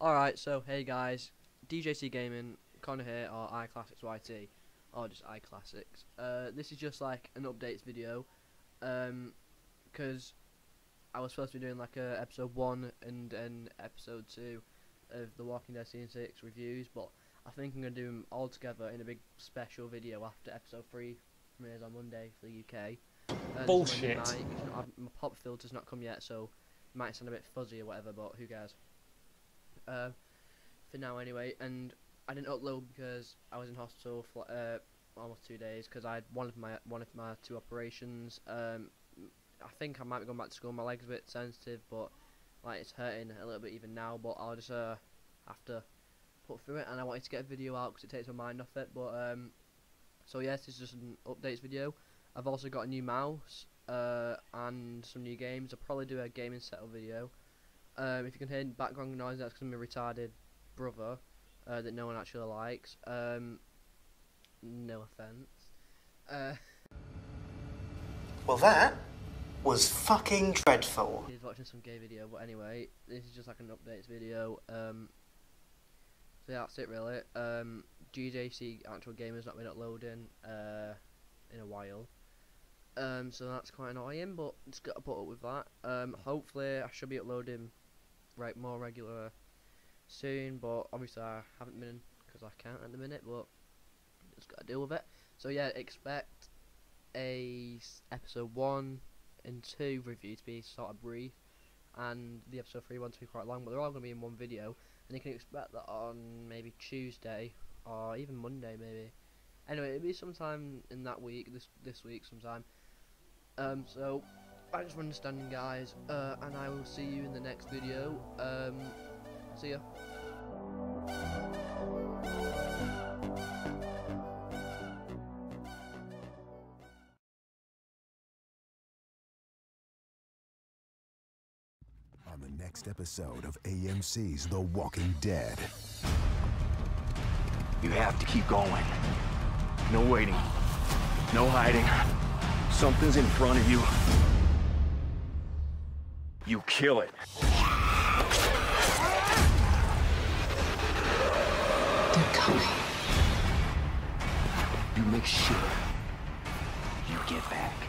Alright, so hey guys, DJC Gaming, Connor here, or iClassics YT, or just iClassics. Uh, this is just like an updates video, um, because I was supposed to be doing like a episode 1 and an episode 2 of The Walking Dead Season 6 reviews, but I think I'm going to do them all together in a big special video after episode 3 premieres on Monday for the UK. Uh, my Bullshit. mic, not- My pop filter's not come yet, so it might sound a bit fuzzy or whatever, but who cares. Uh, for now anyway, and I didn't upload because I was in hospital for uh, almost two days because I had one of my one of my two operations. Um, I think I might be going back to school. My leg's a bit sensitive, but like it's hurting a little bit even now. But I'll just uh, have to put through it, and I wanted to get a video out because it takes my mind off it. But um, so yes, this is just an updates video. I've also got a new mouse uh, and some new games. I'll probably do a gaming setup video. Um, if you can hear background noise, that's because I'm a retarded brother uh, that no one actually likes. Um, no offense. Uh, Well, that was fucking dreadful. he's watching some gay video, but anyway, this is just like an updates video. Um, so yeah, that's it really. Um, GJC actual game has not been uploading uh, in a while. Um, so that's quite annoying, but just gotta put up with that. Um, hopefully I should be uploading right more regular soon, but obviously I haven't been because I can't at the minute, but just gotta deal with it. So yeah, expect a episode one and two review to be sort of brief, and the episode three one to be quite long, but they're all gonna be in one video, and you can expect that on maybe Tuesday or even Monday maybe. Anyway, it'll be sometime in that week, this this week sometime. Um, so I just understanding, guys, uh, and I will see you in the next video. Um, see ya. on the next episode of AMC's The Walking Dead. You have to keep going. No waiting. No hiding. Something's in front of you. You kill it. They're coming. You make sure you get back.